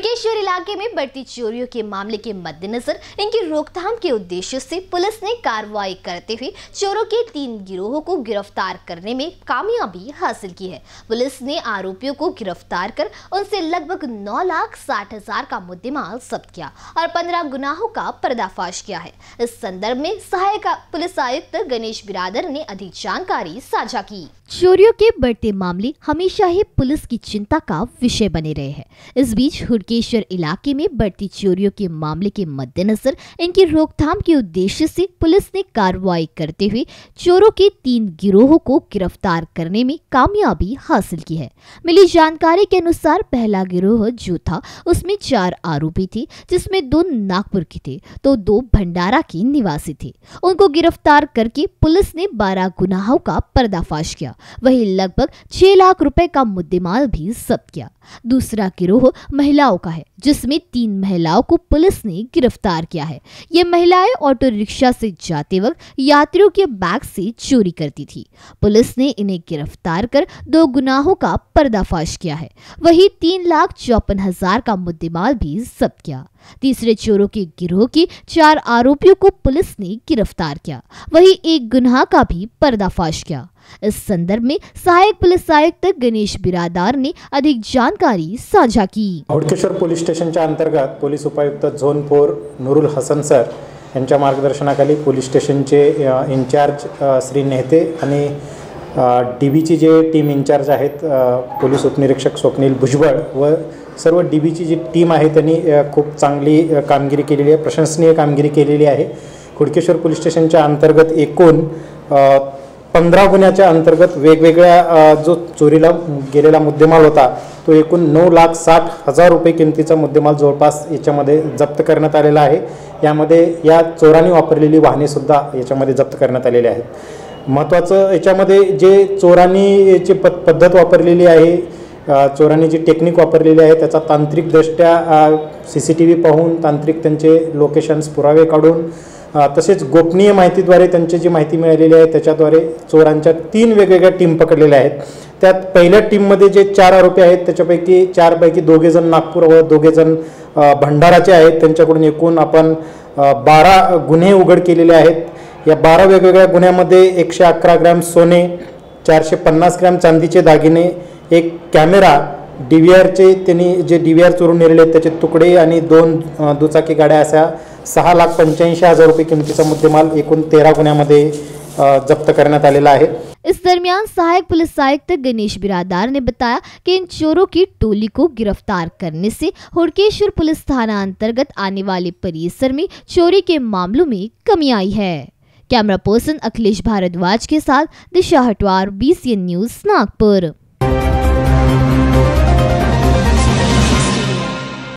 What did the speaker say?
हुड़केश्वर इलाके में बढ़ती चोरियों के मामले के मद्देनजर इनकी रोकथाम के उद्देश्य से पुलिस ने कार्रवाई करते हुए चोरों के तीन गिरोहों को गिरफ़्तार करने में कामयाबी हासिल की है। पुलिस ने आरोपियों को गिरफ़्तार कर उनसे लगभग नौ लाख साठ हज़ार का मुद्देमाल जब्त किया और पंद्रह गुनाहों का पर्दाफाश किया है। इस संदर्भ में सहायक पुलिस आयुक्त गणेश बिरादर ने अधिक जानकारी साझा की। चोरियों के बढ़ते मामले हमेशा ही पुलिस की चिंता का विषय बने रहे हैं। इस बीच हुडकेश्वर इलाके में बढ़ती चोरियों के मामले के मद्देनजर इनकी रोकथाम के उद्देश्य से पुलिस ने कार्रवाई करते हुए चोरों के तीन गिरोहों को गिरफ़्तार करने में कामयाबी हासिल की है। मिली जानकारी के अनुसार पहला गिरोह जो था, उसमें चार आरोपी थे, जिसमें दो नागपुर के थे तो दो भंडारा के निवासी थे। उनको गिरफ़्तार करके पुलिस ने बारह गुनाहों का पर्दाफाश किया। वही लगभग छह लाख रुपए का मुद्देमाल भी जब्त किया। दूसरा गिरोह महिलाओं का है, जिसमें तीन महिलाओं को पुलिस ने गिरफ़्तार किया है। ये महिलाएँ ऑटो रिक्शा से जाते वक्त यात्रियों के बैग से चोरी करती थी। पुलिस ने इन्हें गिरफ़्तार कर दो गुनाहों का पर्दाफाश किया है। वही तीन लाख चौपन हज़ार का मुद्देमाल भी जब्त किया। तीसरे चोरों के गिरोह के चार आरोपियों को पुलिस ने गिरफ़्तार किया। वही एक गुनाह का भी पर्दाफाश किया। इस संदर्भ में सहायक पुलिस आयुक्त गणेश बिरादार ने अधिक जानकारी साझा की। हुडकेश्वर पोलीस स्टेशनच्या अंतर्गत पोलीस उपायुक्त zone four Nurul Hasan sir यांच्या मार्गदर्शनाखाली पोलीस स्टेशनचे इन्चार्ज श्री नेहते आणि डी बीची जे टीम इन्चार्ज आहेत पोलीस उपनिरीक्षक स्वप्नील भुजबळ व सर्व डी बीची जी टीम आहे त्यांनी खूप चांगली कामगिरी केलेली आहे प्रशंसनीय कामगिरी केलेली आहे. हुडकेश्वर पोलीस स्टेशनच्या अंतर्गत एकूण पंधरा गुन्ह्याच्या अंतर्गत वेगवेगळ्या जो चोरीला गेलेला मुद्देमाल होता तो एकूण नऊ लाख साठ हजार रुपये किमतीचा मुद्देमाल जवळपास याच्यामध्ये जप्त करण्यात आलेला आहे. यामध्ये या चोरांनी वापरलेली वाहनेसुद्धा याच्यामध्ये जप्त करण्यात आलेली आहेत. महत्त्वाचं याच्यामध्ये जे चोरांनी याची प पद्धत वापरलेली आहे चोरांनी जी टेक्निक वापरलेली आहे त्याचा तांत्रिकदृष्ट्या सी सी टी व्ही पाहून तांत्रिक त्यांचे लोकेशन्स पुरावे काढून तसेच गोपनीय माहितीद्वारे त्यांची जी माहिती मिळालेली आहे त्याच्याद्वारे चोरांच्या तीन वेगवेगळ्या टीम पकडलेल्या आहेत. त्यात पहिल्या टीममध्ये जे चार आरोपी आहेत त्याच्यापैकी चारपैकी दोघेजण नागपूर व दोघेजण भंडाराचे आहेत. त्यांच्याकडून एकूण आपण बारा गुन्हे उघड केलेले आहेत. या बारा वेगवेगळ्या गुन्ह्यामध्ये एकशे अकरा ग्रॅम सोने चारशे पन्नास ग्रॅम चांदीचे दागिने एक कॅमेरा डी व्ही आरचे त्यांनी जे डी व्ही आर चोरून नेलेले आहेत त्याचे तुकडे आणि दोन दुचाकी गाड्या अशा सहा लाख पंच्याऐंशी हज़ार रुपये किमतीचा मुद्देमाल एकूण तेरह गुन्ह्यामध्ये जब्त है इस दरमियान सहायक पुलिस आयुक्त गणेश बिरादार ने बताया कि इन चोरों की टोली को गिरफ़्तार करने से हुड़केश्वर पुलिस थाना अंतर्गत आने वाले परिसर में चोरी के मामलों में कमी आई है। कैमरा पर्सन अखिलेश भारद्वाज के साथ दिशा हटवार बी न्यूज़ नागपुर।